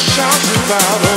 Shout about it.